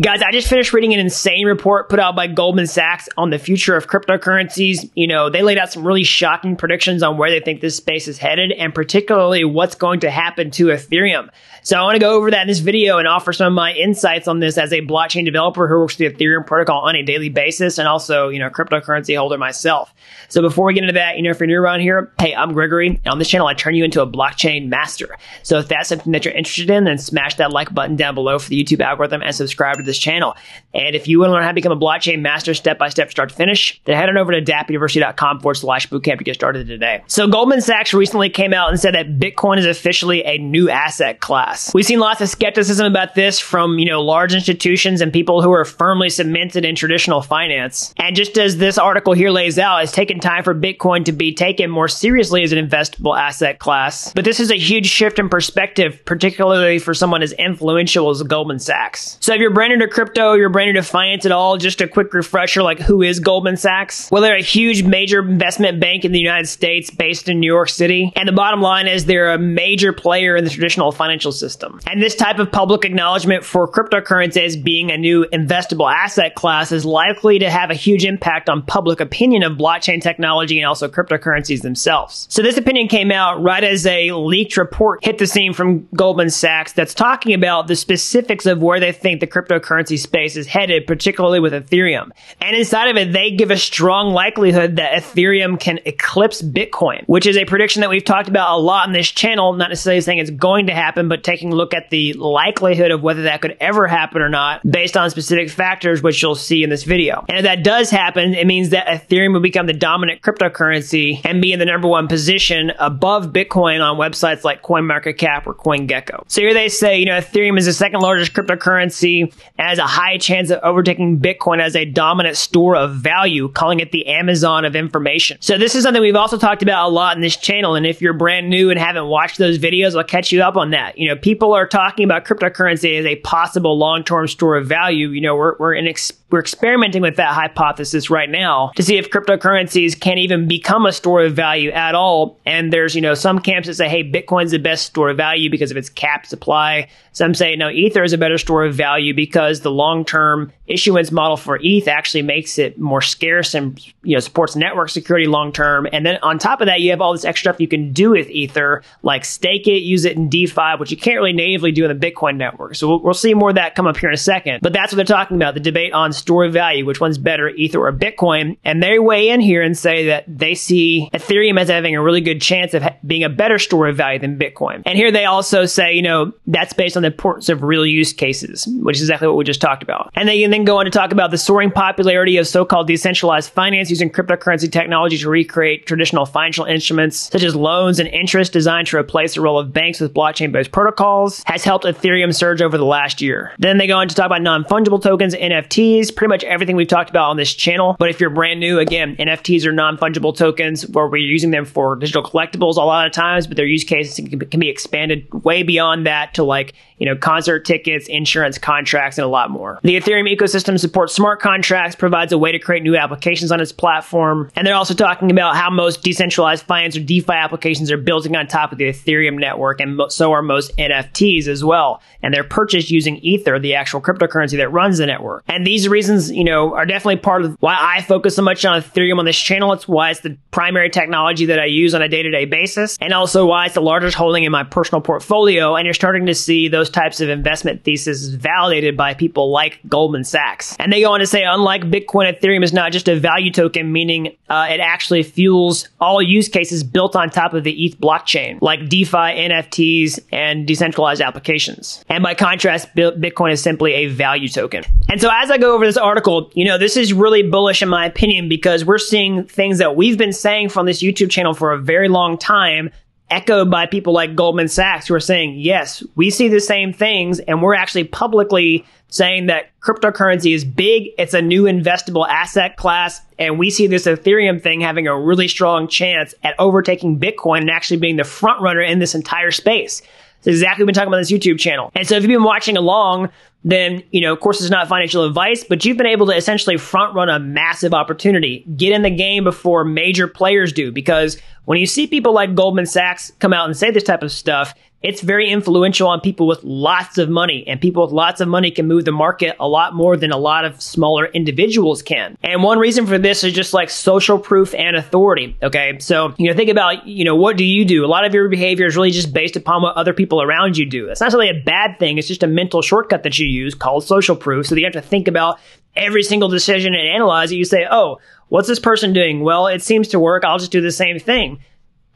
Guys, I just finished reading an insane report put out by Goldman Sachs on the future of cryptocurrencies. You know, they laid out some really shocking predictions on where they think this space is headed and particularly what's going to happen to Ethereum. So I want to go over that in this video and offer some of my insights on this as a blockchain developer who works with the Ethereum protocol on a daily basis and also, you know, a cryptocurrency holder myself. So before we get into that, you know, if you're new around here, hey, I'm Gregory. And on this channel, I turn you into a blockchain master. So if that's something that you're interested in, then smash that like button down below for the YouTube algorithm and subscribe to this channel. And if you want to learn how to become a blockchain master step by step start to finish, then head on over to dappuniversity.com forward slash bootcamp to get started today. So Goldman Sachs recently came out and said that Bitcoin is officially a new asset class. We've seen lots of skepticism about this from, you know, large institutions and people who are firmly cemented in traditional finance. And just as this article here lays out, it's taken time for Bitcoin to be taken more seriously as an investable asset class. But this is a huge shift in perspective, particularly for someone as influential as Goldman Sachs. So if you're brand new to crypto, you're brand new to finance at all, just a quick refresher, like who is Goldman Sachs? Well, they're a huge major investment bank in the United States based in New York City. And the bottom line is they're a major player in the traditional financial system. And this type of public acknowledgement for cryptocurrency as being a new investable asset class is likely to have a huge impact on public opinion of blockchain technology and also cryptocurrencies themselves. So this opinion came out right as a leaked report hit the scene from Goldman Sachs that's talking about the specifics of where they think the cryptocurrency space is headed, particularly with Ethereum. And inside of it, they give a strong likelihood that Ethereum can eclipse Bitcoin, which is a prediction that we've talked about a lot on this channel, not necessarily saying it's going to happen, but taking a look at the likelihood of whether that could ever happen or not based on specific factors, which you'll see in this video. And if that does happen, it means that Ethereum will become the dominant cryptocurrency and be in the number one position above Bitcoin on websites like CoinMarketCap or CoinGecko. So here they say, you know, Ethereum is the second largest cryptocurrency has a high chance of overtaking Bitcoin as a dominant store of value, calling it the Amazon of information. So this is something we've also talked about a lot in this channel. And if you're brand new and haven't watched those videos, I'll catch you up on that. You know, people are talking about cryptocurrency as a possible long-term store of value. You know, we're, we're in ex- we're experimenting with that hypothesis right now to see if cryptocurrencies can even become a store of value at all. And there's, you know, some camps that say, hey, Bitcoin's the best store of value because of its capped supply. Some say, no, Ether is a better store of value because the long term issuance model for ETH actually makes it more scarce and, you know, supports network security long term. And then on top of that, you have all this extra stuff you can do with Ether, like stake it, use it in DeFi, which you can't really natively do in the Bitcoin network. So we'll, we'll see more of that come up here in a second. But that's what they're talking about the debate on store of value, which one's better, Ether or Bitcoin. And they weigh in here and say that they see Ethereum as having a really good chance of being a better store of value than Bitcoin. And here they also say, you know, that's based on the importance of real use cases, which is exactly what we just talked about. And they then go on to talk about the soaring popularity of so-called decentralized finance using cryptocurrency technology to recreate traditional financial instruments such as loans and interest designed to replace the role of banks with blockchain-based protocols has helped Ethereum surge over the last year. Then they go on to talk about non-fungible tokens, NFTs, pretty much everything we've talked about on this channel. But if you're brand new, again, NFTs are non-fungible tokens where we're using them for digital collectibles a lot of times, but their use cases can be expanded way beyond that to like, you know, concert tickets, insurance contracts, and a lot more. The Ethereum ecosystem supports smart contracts, provides a way to create new applications on its platform. And they're also talking about how most decentralized finance or DeFi applications are building on top of the Ethereum network, and so are most NFTs as well. And they're purchased using Ether, the actual cryptocurrency that runs the network. And these reasons, you know, are definitely part of why I focus so much on Ethereum on this channel. It's why it's the primary technology that I use on a day to day basis, and also why it's the largest holding in my personal portfolio. And you're starting to see those types of investment theses validated by people like Goldman Sachs. And they go on to say, unlike Bitcoin, Ethereum is not just a value token, meaning uh, it actually fuels all use cases built on top of the ETH blockchain, like DeFi, NFTs, and decentralized applications. And by contrast, Bitcoin is simply a value token. And so as I go over this article, you know, this is really bullish in my opinion because we're seeing things that we've been saying from this YouTube channel for a very long time echoed by people like Goldman Sachs who are saying, yes, we see the same things and we're actually publicly saying that cryptocurrency is big. It's a new investable asset class. And we see this Ethereum thing having a really strong chance at overtaking Bitcoin and actually being the front runner in this entire space. It's exactly what we've been talking about this YouTube channel. And so if you've been watching along, then, you know, of course, it's not financial advice, but you've been able to essentially front run a massive opportunity. Get in the game before major players do. Because when you see people like Goldman Sachs come out and say this type of stuff, it's very influential on people with lots of money and people with lots of money can move the market a lot more than a lot of smaller individuals can. And one reason for this is just like social proof and authority. Okay. So, you know, think about, you know, what do you do? A lot of your behavior is really just based upon what other people around you do. It's not really a bad thing. It's just a mental shortcut that you use called social proof. So you have to think about every single decision and analyze it. You say, oh, what's this person doing? Well, it seems to work. I'll just do the same thing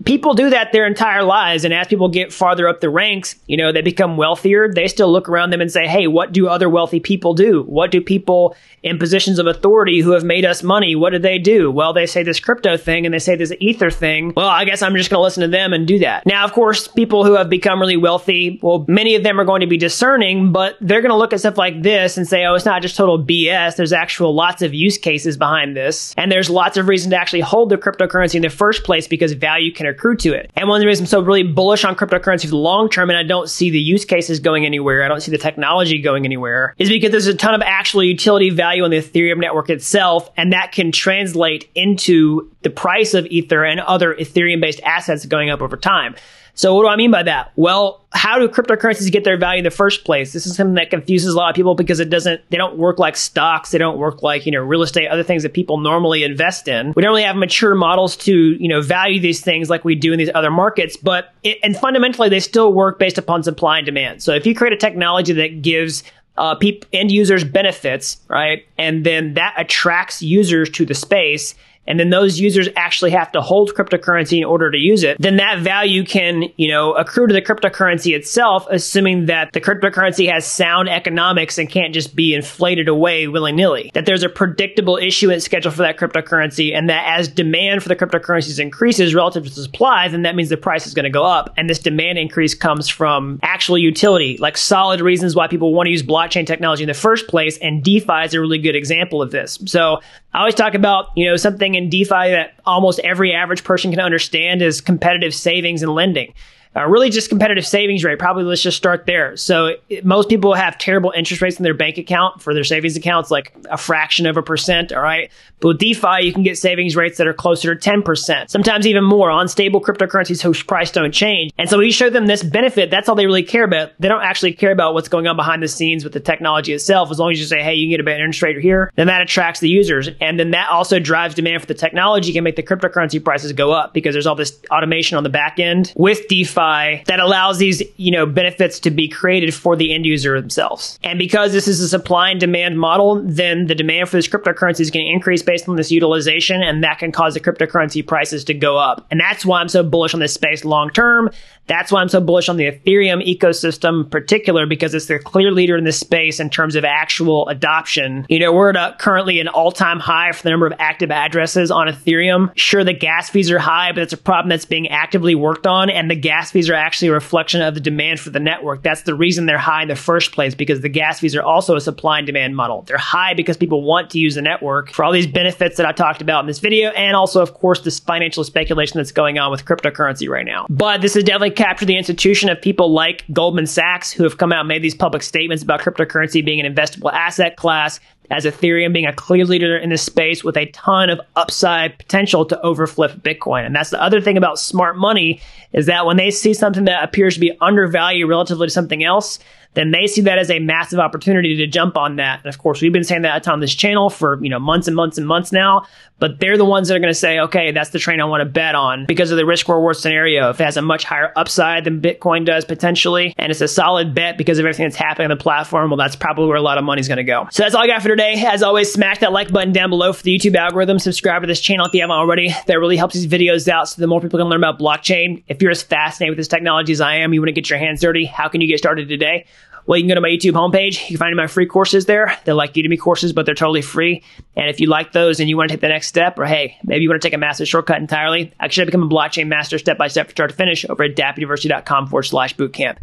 people do that their entire lives. And as people get farther up the ranks, you know, they become wealthier. They still look around them and say, Hey, what do other wealthy people do? What do people in positions of authority who have made us money? What do they do? Well, they say this crypto thing and they say this ether thing. Well, I guess I'm just going to listen to them and do that. Now, of course, people who have become really wealthy, well, many of them are going to be discerning, but they're going to look at stuff like this and say, Oh, it's not just total BS. There's actual lots of use cases behind this. And there's lots of reason to actually hold the cryptocurrency in the first place because value can accrue to it. And one of the reasons I'm so really bullish on cryptocurrency the long term, and I don't see the use cases going anywhere, I don't see the technology going anywhere, is because there's a ton of actual utility value on the Ethereum network itself, and that can translate into the price of Ether and other Ethereum based assets going up over time. So what do I mean by that? Well, how do cryptocurrencies get their value in the first place? This is something that confuses a lot of people because it doesn't, they don't work like stocks. They don't work like, you know, real estate, other things that people normally invest in. We don't really have mature models to, you know, value these things like we do in these other markets, but, it, and fundamentally they still work based upon supply and demand. So if you create a technology that gives uh, peop- end users benefits, right? And then that attracts users to the space and then those users actually have to hold cryptocurrency in order to use it, then that value can, you know, accrue to the cryptocurrency itself, assuming that the cryptocurrency has sound economics and can't just be inflated away willy nilly. That there's a predictable issuance schedule for that cryptocurrency, and that as demand for the cryptocurrencies increases relative to supply, then that means the price is going to go up. And this demand increase comes from actual utility, like solid reasons why people want to use blockchain technology in the first place. And DeFi is a really good example of this. So I always talk about, you know, something in DeFi that almost every average person can understand is competitive savings and lending uh, really just competitive savings rate. Probably let's just start there. So it, most people have terrible interest rates in their bank account for their savings accounts, like a fraction of a percent. All right. But with DeFi, you can get savings rates that are closer to 10%, sometimes even more on stable cryptocurrencies whose price don't change. And so you show them this benefit, that's all they really care about. They don't actually care about what's going on behind the scenes with the technology itself. As long as you say, hey, you can get a better interest rate here, then that attracts the users. And then that also drives demand for the technology can make the cryptocurrency prices go up because there's all this automation on the back end with DeFi that allows these, you know, benefits to be created for the end user themselves. And because this is a supply and demand model, then the demand for this cryptocurrency is going to increase based on this utilization, and that can cause the cryptocurrency prices to go up. And that's why I'm so bullish on this space long term. That's why I'm so bullish on the Ethereum ecosystem in particular, because it's the clear leader in this space in terms of actual adoption. You know, we're at a, currently an all time high for the number of active addresses on Ethereum. Sure, the gas fees are high, but it's a problem that's being actively worked on, and the gas fees are actually a reflection of the demand for the network. That's the reason they're high in the first place, because the gas fees are also a supply and demand model. They're high because people want to use the network for all these benefits that I talked about in this video, and also, of course, this financial speculation that's going on with cryptocurrency right now. But this has definitely captured the institution of people like Goldman Sachs who have come out and made these public statements about cryptocurrency being an investable asset class, as Ethereum being a clear leader in this space with a ton of upside potential to overflip Bitcoin. And that's the other thing about smart money is that when they see something that appears to be undervalued relatively to something else, then they see that as a massive opportunity to jump on that. And of course, we've been saying that on this channel for, you know, months and months and months now, but they're the ones that are going to say, okay, that's the train I want to bet on because of the risk reward scenario. If it has a much higher upside than Bitcoin does potentially, and it's a solid bet because of everything that's happening on the platform, well, that's probably where a lot of money's going to go. So that's all I got for today. As always, smash that like button down below for the YouTube algorithm. Subscribe to this channel if you haven't already. That really helps these videos out so the more people can learn about blockchain. If you're as fascinated with this technology as I am, you want to get your hands dirty, how can you get started today? Well, you can go to my YouTube homepage. You can find my free courses there. They're like Udemy courses, but they're totally free. And if you like those and you want to take the next step, or hey, maybe you want to take a massive shortcut entirely, actually I become a blockchain master step by step from start to finish over at dappuniversity.com forward slash bootcamp.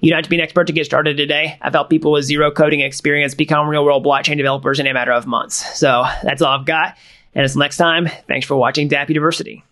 You don't have to be an expert to get started today. I've helped people with zero coding experience become real world blockchain developers in a matter of months. So that's all I've got. And until next time, thanks for watching Dapp University.